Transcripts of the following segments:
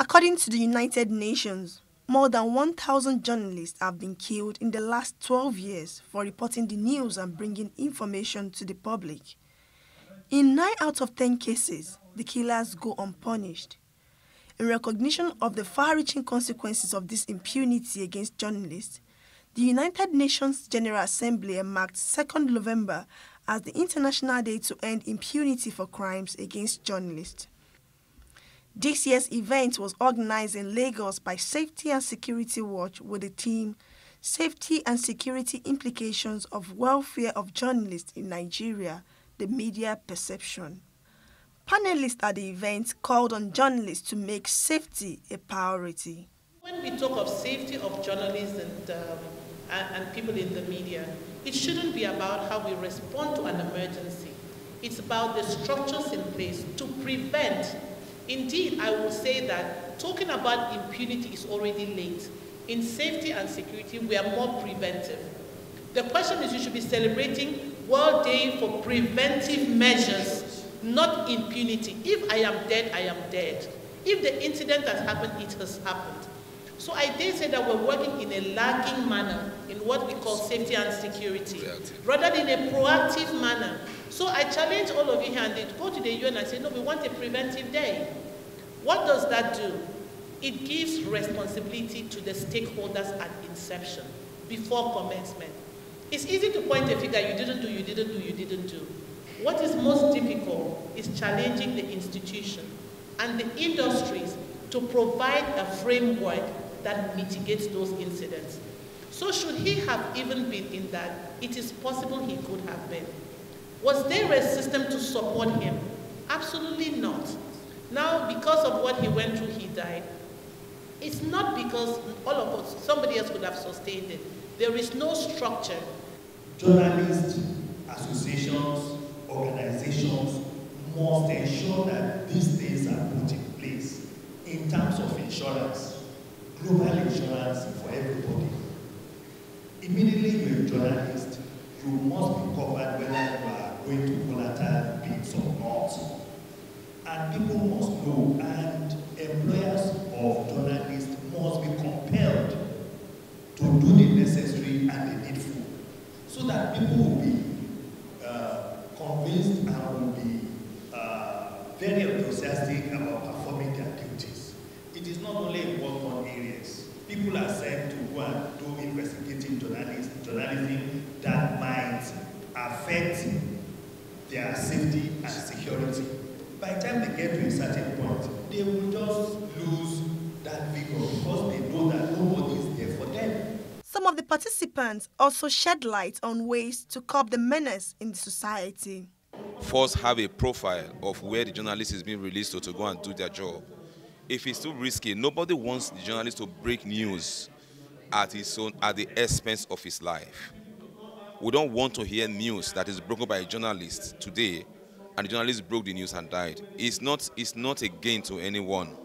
According to the United Nations, more than 1,000 journalists have been killed in the last 12 years for reporting the news and bringing information to the public. In 9 out of 10 cases, the killers go unpunished. In recognition of the far-reaching consequences of this impunity against journalists, the United Nations General Assembly marked 2nd November as the International Day to End Impunity for Crimes Against Journalists. This year's event was organized in Lagos by Safety and Security Watch with the theme Safety and Security Implications of Welfare of Journalists in Nigeria, the Media Perception. Panelists at the event called on journalists to make safety a priority. When we talk of safety of journalists and, um, and, and people in the media, it shouldn't be about how we respond to an emergency. It's about the structures in place to prevent Indeed, I will say that talking about impunity is already late. In safety and security, we are more preventive. The question is you should be celebrating World Day for preventive measures, not impunity. If I am dead, I am dead. If the incident has happened, it has happened. So I did say that we're working in a lagging manner in what we call safety and security, rather than a proactive manner. So I challenge all of you here and they go to the UN and say, no, we want a preventive day. What does that do? It gives responsibility to the stakeholders at inception, before commencement. It's easy to point a finger, you didn't do, you didn't do, you didn't do. What is most difficult is challenging the institution and the industries to provide a framework that mitigates those incidents. So should he have even been in that, it is possible he could have been. Was there a system to support him? Absolutely not. Now, because of what he went through, he died. It's not because all of us, somebody else could have sustained it. There is no structure. Journalists, associations, organizations must ensure that these things are put in place in terms of insurance, global insurance for everybody. Immediately you're a journalist, you must be covered whether you are going to volatile beats or not. And people must know, and employers of journalists must be compelled to do the necessary and the needful so that people will be uh, convinced and will be uh, very enthusiastic about performing their duties. It is not only in work-on areas. People are sent to go and do investigative journalism, journalism that might affect their safety and security. By the time they get to a certain point, they will just lose that vigor because they know that nobody is there for them. Some of the participants also shed light on ways to curb the menace in the society. First, have a profile of where the journalist is being released to, to go and do their job. If it's too risky, nobody wants the journalist to break news at his own at the expense of his life. We don't want to hear news that is broken by a journalist today and the journalist broke the news and died. It's not, it's not a gain to anyone.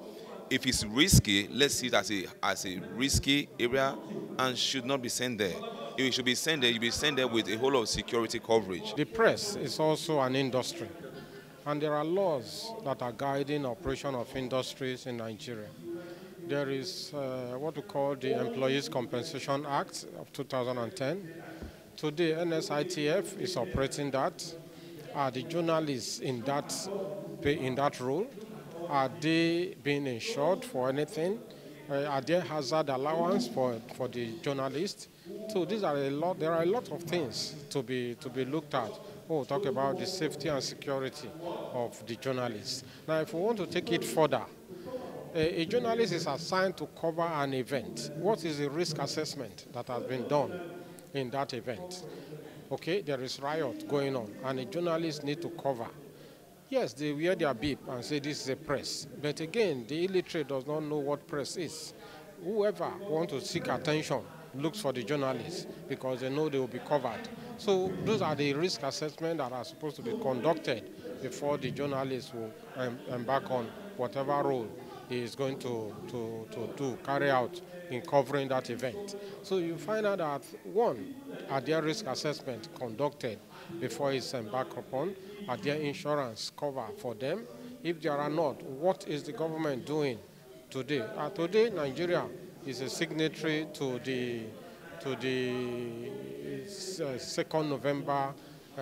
If it's risky, let's see it as a, as a risky area and should not be sent there. If it should be sent there, you be sent there with a whole lot of security coverage. The press is also an industry, and there are laws that are guiding operation of industries in Nigeria. There is uh, what we call the Employees Compensation Act of 2010. Today, NSITF is operating that. Are the journalists in that in that role? Are they being insured for anything? Uh, are there hazard allowance for, for the journalists? So these are a lot. There are a lot of things to be to be looked at. Oh, talk about the safety and security of the journalists. Now, if we want to take it further, a, a journalist is assigned to cover an event. What is the risk assessment that has been done in that event? Okay, there is riot going on, and a journalist need to cover. Yes, they wear their beep and say this is a press. But again, the illiterate does not know what press is. Whoever wants to seek attention looks for the journalists because they know they will be covered. So those are the risk assessments that are supposed to be conducted before the journalist will embark on whatever role he is going to, to, to do, carry out in covering that event. So you find out that one, are there risk assessment conducted before it's embarked upon? Are there insurance cover for them? If there are not, what is the government doing today. Uh, today, Nigeria is a signatory to the to the uh, second November uh,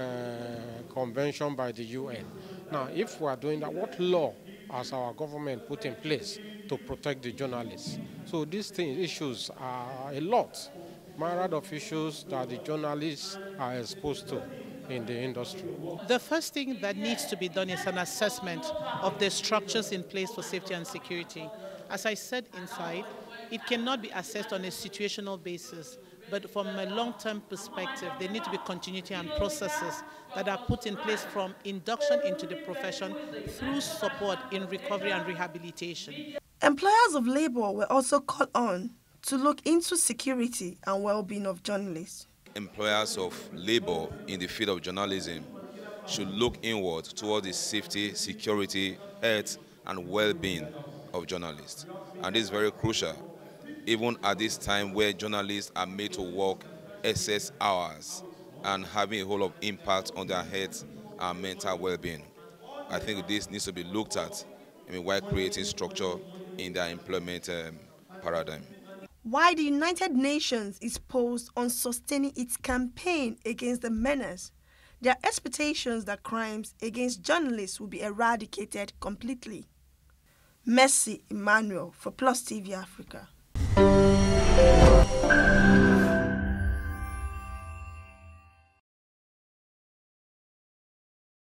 convention by the UN. Now, if we are doing that, what law has our government put in place to protect the journalists? So these things, issues are a lot, myriad of issues that the journalists are exposed to in the industry. The first thing that needs to be done is an assessment of the structures in place for safety and security. As I said inside, it cannot be assessed on a situational basis, but from a long-term perspective, there need to be continuity and processes that are put in place from induction into the profession through support in recovery and rehabilitation. Employers of labor were also called on to look into security and well-being of journalists. Employers of labor in the field of journalism should look inward towards the safety, security, health, and well-being of journalists. And this is very crucial, even at this time where journalists are made to work excess hours and having a whole of impact on their health and mental well-being. I think this needs to be looked at I mean, while creating structure in their employment um, paradigm. Why the United Nations is posed on sustaining its campaign against the menace, there are expectations that crimes against journalists will be eradicated completely. Mercy Emmanuel for Plus TV Africa. Thank you.